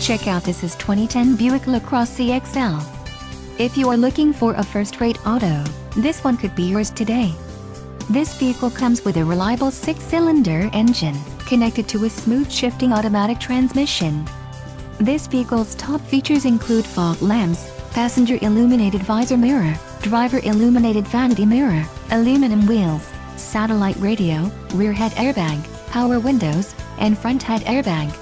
Check out this is 2010 Buick LaCrosse CXL. If you are looking for a first-rate auto, this one could be yours today. This vehicle comes with a reliable six-cylinder engine, connected to a smooth shifting automatic transmission. This vehicle's top features include fog lamps, passenger illuminated visor mirror, driver illuminated vanity mirror, aluminum wheels, satellite radio, rear head airbag, power windows, and front head airbag.